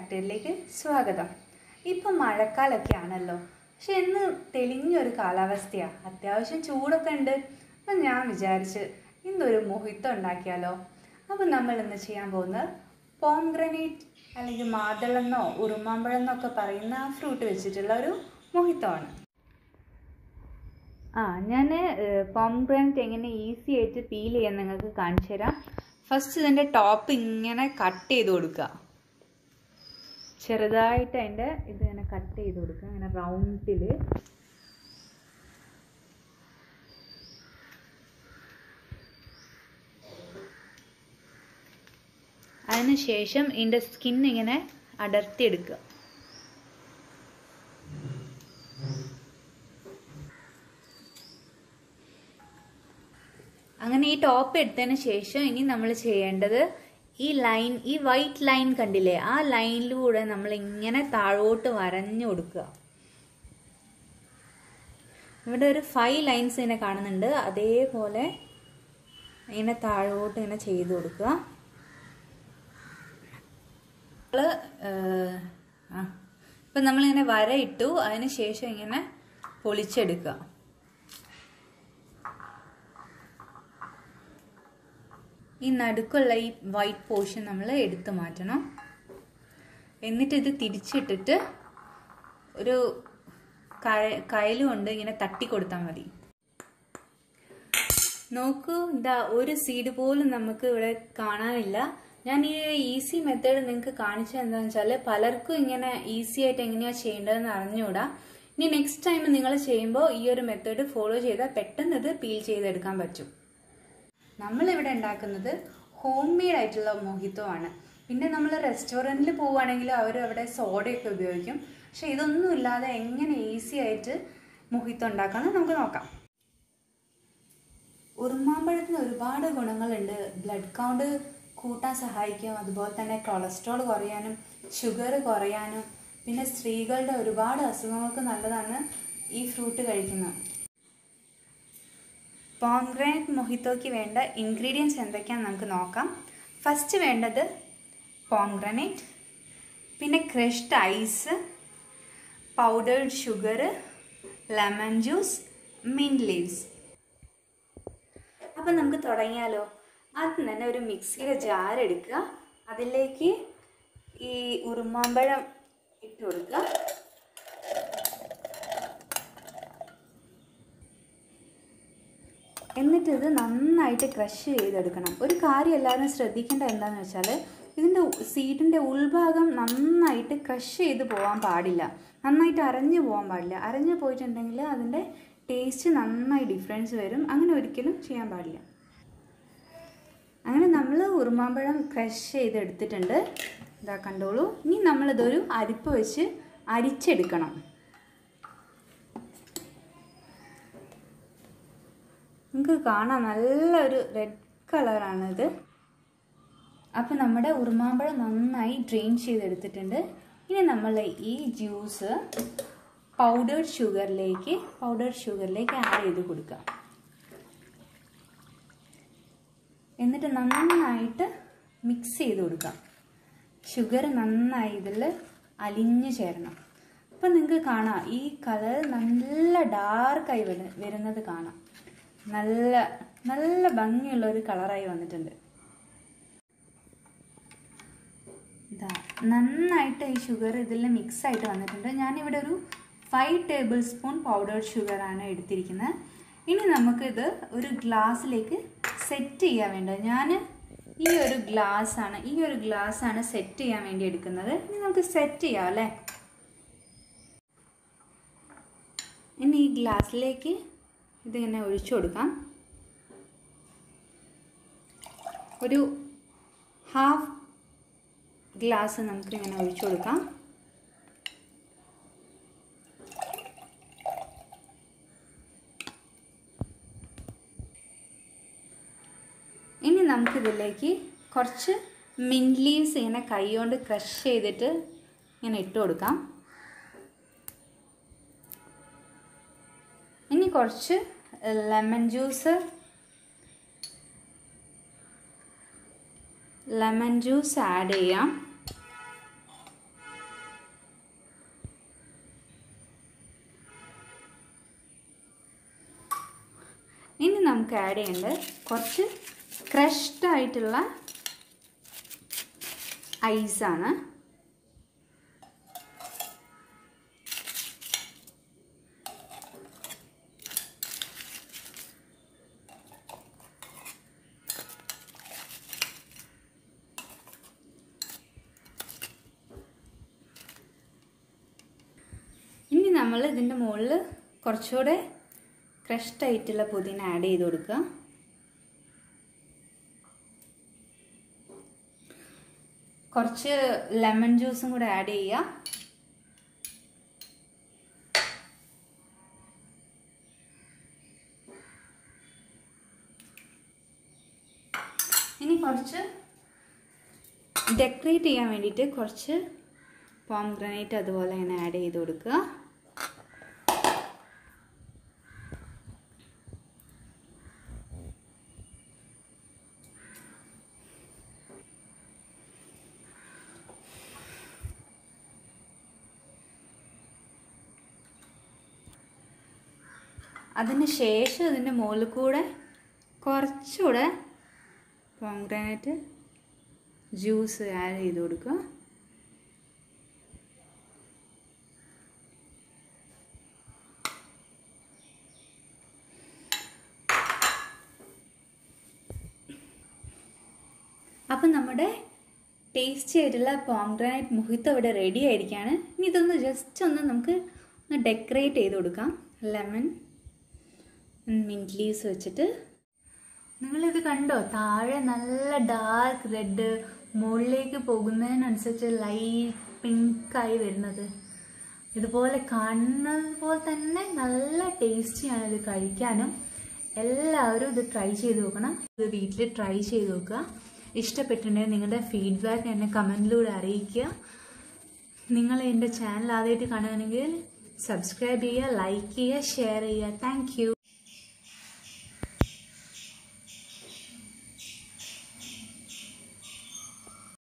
ഫാക്ടറിയിലേക്ക് സ്വാഗതം. ഇപ്പം മഴക്കാലമൊക്കെ ആണല്ലോ പക്ഷെ ഇന്ന് തെളിഞ്ഞൊരു കാലാവസ്ഥയാണ് അത്യാവശ്യം ചൂടൊക്കെ ഉണ്ട്. അപ്പം ഞാൻ വിചാരിച്ച് ഇന്നൊരു മുഹിത്തം ഉണ്ടാക്കിയാലോ? അപ്പം നമ്മൾ ഇന്ന് ചെയ്യാൻ പോകുന്നത് പോംഗ്രനേറ്റ് അല്ലെങ്കിൽ മാതളെന്നോ ഉറുമാമ്പഴെന്നോ ഒക്കെ പറയുന്ന ആ ഫ്രൂട്ട് വെച്ചിട്ടുള്ള ഒരു മുഹിത്തമാണ്. ആ ഞാൻ പോംഗ്രാനറ്റ് എങ്ങനെ ഈസി ആയിട്ട് പീൽ ചെയ്യാൻ നിങ്ങൾക്ക് കാണിച്ചു തരാം ഫസ്റ്റ് ഇതിന്റെ ടോപ്പ് ഇങ്ങനെ കട്ട് ചെയ്ത് കൊടുക്കുക. ചെറുതായിട്ട് അതിന്റെ ഇത് ഇങ്ങനെ കട്ട് ചെയ്ത് കൊടുക്കുക. അങ്ങനെ റൗണ്ടിൽ അതിന് ശേഷം ഇതിന്റെ സ്കിൻ ഇങ്ങനെ അടർത്തിയെടുക്കുക. അങ്ങനെ ഈ ടോപ്പ് എടുത്തതിന് ശേഷം ഇനി നമ്മൾ ചെയ്യേണ്ടത് ഈ ലൈൻ ഈ വൈറ്റ് ലൈൻ കണ്ടില്ലേ? ആ ലൈനിലൂടെ നമ്മൾ ഇങ്ങനെ താഴോട്ട് വരഞ്ഞു കൊടുക്കുക. ഇവിടെ ഒരു ഫൈവ് ലൈൻസ് ഇങ്ങനെ കാണുന്നുണ്ട്. അതേപോലെ ഇങ്ങനെ താഴോട്ട് ഇങ്ങനെ ചെയ്ത് കൊടുക്കുക. നമ്മൾ ഇപ്പം നമ്മളിങ്ങനെ വര ഇട്ടു. അതിന് ശേഷം ഇങ്ങനെ പൊളിച്ചെടുക്കുക. ഈ നടുക്കുള്ള ഈ വൈറ്റ് പോർഷൻ നമ്മൾ എടുത്തു മാറ്റണം. എന്നിട്ട് ഇത് തിരിച്ചിട്ടിട്ട് ഒരു കയ കയൽ കൊണ്ട് ഇങ്ങനെ തട്ടി കൊടുത്താൽ മതി. നോക്കൂ ഇതാ ഒരു സീഡ് പോലും നമുക്ക് ഇവിടെ കാണാനില്ല. ഞാൻ ഈ ഈസി മെത്തേഡ് നിങ്ങൾക്ക് കാണിച്ചത് എന്താണെന്ന് വെച്ചാൽ പലർക്കും ഇങ്ങനെ ഈസി ആയിട്ട് എങ്ങനെയാണ് ചെയ്യേണ്ടതെന്ന് അറിഞ്ഞുകൂടാ. ഇനി നെക്സ്റ്റ് ടൈം നിങ്ങൾ ചെയ്യുമ്പോൾ ഈ ഒരു മെത്തേഡ് ഫോളോ ചെയ്താൽ പെട്ടെന്ന് ഇത് പീൽ ചെയ്തെടുക്കാൻ പറ്റും. നമ്മളിവിടെ ഉണ്ടാക്കുന്നത് ഹോം മെയ്ഡ് ആയിട്ടുള്ള മോഹിത്തോ ആണ് പിന്നെ നമ്മൾ റെസ്റ്റോറന്റിൽ പോവുകയാണെങ്കിൽ അവർ അവിടെ സോഡയൊക്കെ ഉപയോഗിക്കും. പക്ഷെ ഇതൊന്നും ഇല്ലാതെ എങ്ങനെ ഈസി ആയിട്ട് മോഹിത്തോ ഉണ്ടാക്കാമെന്ന് നമുക്ക് നോക്കാം. ഉറുമാമ്പഴത്തിന് ഒരുപാട് ഗുണങ്ങളുണ്ട്. ബ്ലഡ് കൗണ്ട് കൂട്ടാൻ സഹായിക്കും. അതുപോലെ തന്നെ കൊളസ്ട്രോൾ കുറയാനും ഷുഗർ കുറയാനും പിന്നെ സ്ത്രീകളുടെ ഒരുപാട് അസുഖങ്ങൾക്ക് നല്ലതാണ് ഈ ഫ്രൂട്ട് കഴിക്കുന്നത്. പോംഗ്രാനൈറ്റ് മൊഹിത്തോയ്ക്ക് വേണ്ട ഇൻഗ്രീഡിയൻസ് എന്തൊക്കെയാണെന്ന് നമുക്ക് നോക്കാം. ഫസ്റ്റ് വേണ്ടത് പോംഗ്രാനൈറ്റ് പിന്നെ crushed ice powdered sugar lemon juice mint leaves അപ്പം നമുക്ക് തുടങ്ങിയാലോ? ആദ്യം തന്നെ ഒരു മിക്സിയുടെ ജാർ എടുക്കുക. അതിലേക്ക് ഈ ഉറുമാമ്പഴം ഇട്ട് കൊടുക്കുക. എന്നിട്ട് ഇത് നന്നായിട്ട് ക്രഷ് ചെയ്തെടുക്കണം. ഒരു കാര്യം എല്ലാവരും ശ്രദ്ധിക്കേണ്ട എന്താണെന്ന് വെച്ചാൽ ഇതിന്റെ സീഡിന്റെ ഉൾഭാഗം നന്നായിട്ട് ക്രഷ് ചെയ്ത് പോകാൻ പാടില്ല. നന്നായിട്ട് അരഞ്ഞു പോകാൻ പാടില്ല. അരഞ്ഞു പോയിട്ടുണ്ടെങ്കിൽ അതിന്റെ ടേസ്റ്റ് നന്നായി ഡിഫറൻസ് വരും. അങ്ങനെ ഒരിക്കലും ചെയ്യാൻ പാടില്ല. അങ്ങനെ നമ്മൾ ഉറുമാമ്പഴം ക്രഷ് ചെയ്തെടുത്തിട്ടുണ്ട്. ഇതാ കണ്ടോളൂ. ഇനി നമ്മളിതൊരു അരിപ്പ് വെച്ച് അരിച്ചെടുക്കണം. നിങ്ങൾക്ക് കാണാം നല്ലൊരു റെഡ് കളറാണിത് അപ്പോൾ നമ്മുടെ ഉറുമാമ്പഴം നന്നായി ഡ്രെയിൻ ചെയ്തെടുത്തിട്ടുണ്ട്. ഇനി നമ്മൾ ഈ ജ്യൂസ് പൗഡേർഡ് ഷുഗറിലേക്ക് പൗഡേർഡ് ഷുഗറിലേക്ക് ആഡ് ചെയ്ത് കൊടുക്കാം. എന്നിട്ട് നന്നായിട്ട് മിക്സ് ചെയ്ത് കൊടുക്കാം. ഷുഗർ നന്നായി ഇതിൽ അലിഞ്ഞു ചേരണം. അപ്പം നിങ്ങൾക്ക് കാണാം ഈ കളർ നല്ല ഡാർക്കായി വരുന്നത് കാണാം. നല്ല നല്ല ഭംഗിയുള്ള ഒരു കളറായി വന്നിട്ടുണ്ട്. ഇതാ നന്നായിട്ട് ഈ ഷുഗർ ഇതിൽ മിക്സ് ആയിട്ട് വന്നിട്ടുണ്ട്. ഞാനിവിടെ ഒരു ഫൈവ് ടേബിൾ സ്പൂൺ പൗഡേർഡ് ഷുഗറാണ് എടുത്തിരിക്കുന്നത്. ഇനി നമുക്കിത് ഒരു ഗ്ലാസ്സിലേക്ക് സെറ്റ് ചെയ്യാൻ വേണ്ടത് ഞാൻ ഈ ഒരു ഗ്ലാസ്സാണ് ഈ ഒരു ഗ്ലാസ്സാണ് സെറ്റ് ചെയ്യാൻ വേണ്ടി എടുക്കുന്നത്. ഇനി നമുക്ക് സെറ്റ് ചെയ്യാം അല്ലേ? ഇനി ഈ ഗ്ലാസ്സിലേക്ക് ഇതിങ്ങനെ ഒഴിച്ചു കൊടുക്കാം. ഒരു ഹാഫ് ഗ്ലാസ് നമുക്കിങ്ങനെ ഒഴിച്ചു കൊടുക്കാം. ഇനി നമുക്കിതിലേക്ക് കുറച്ച് മിന്റ് ലീവ്സ് ഇങ്ങനെ കൈ കൊണ്ട് ക്രഷ് ചെയ്തിട്ട് ഇങ്ങനെ ഇട്ട് കൊടുക്കാം. കുറച്ച് lemon juice lemon juice add ചെയ്യാം. ഇനി നമുക്ക് ആഡ് ചെയ്യേണ്ടത് കുറച്ച് ക്രഷ്ഡായിട്ടുള്ള ഐസാണ് നമ്മൾ ഇതിന്റെ മുകളിൽ കുറച്ചുകൂടെ ക്രഷ്ഡ് ആയിട്ടുള്ള പുതിന ആഡ് ചെയ്ത് കൊടുക്കുക. കുറച്ച് ലെമൺ ജ്യൂസും കൂടെ ആഡ് ചെയ്യുക. ഇനി കുറച്ച് ഡെക്കറേറ്റ് ചെയ്യാൻ വേണ്ടിയിട്ട് കുറച്ച് പോം ഗ്രനൈറ്റ് അതുപോലെ തന്നെ ആഡ് ചെയ്ത് കൊടുക്കുക. അതിന് ശേഷം ഇതിന്റെ മുകളിൽ കൂടെ കുറച്ചുകൂടെ പോംഗ്രാനൈറ്റ് ജ്യൂസ് ആഡ് ചെയ്ത് കൊടുക്കുക. അപ്പം നമ്മുടെ ടേസ്റ്റി ആയിട്ടുള്ള പോംഗ്രാനൈറ്റ് മുഹിത്ത് ഇവിടെ റെഡി ആയിരിക്കുകയാണ്. ഇനി ഇതൊന്ന് ജസ്റ്റ് ഒന്ന് നമുക്ക് ഒന്ന് ഡെക്കറേറ്റ് ചെയ്ത് കൊടുക്കാം. ലെമൺ മിന്റ് ലീവ്സ് വെച്ചിട്ട്. നിങ്ങളിത് കണ്ടോ? താഴെ നല്ല ഡാർക്ക് റെഡ് മുകളിലേക്ക് പോകുന്നതിനനുസരിച്ച് ലൈറ്റ് പിങ്കായി വരുന്നത്. ഇതുപോലെ കാണുന്നത് പോലെ തന്നെ നല്ല ടേസ്റ്റിയാണ് ഇത് കഴിക്കാനും. എല്ലാവരും ഇത് ട്രൈ ചെയ്ത് നോക്കണം. ഇത് വീട്ടിൽ ട്രൈ ചെയ്ത് നോക്കുക. ഇഷ്ടപ്പെട്ടിട്ടുണ്ടെങ്കിൽ നിങ്ങളുടെ ഫീഡ്ബാക്ക് എന്നെ കമന്റിലൂടെ അറിയിക്കുക. നിങ്ങൾ എന്റെ ചാനൽ ആദ്യമായിട്ട് കാണുകയാണെങ്കിൽ സബ്സ്ക്രൈബ് ചെയ്യുക ലൈക്ക് ചെയ്യുക ഷെയർ ചെയ്യുക. താങ്ക്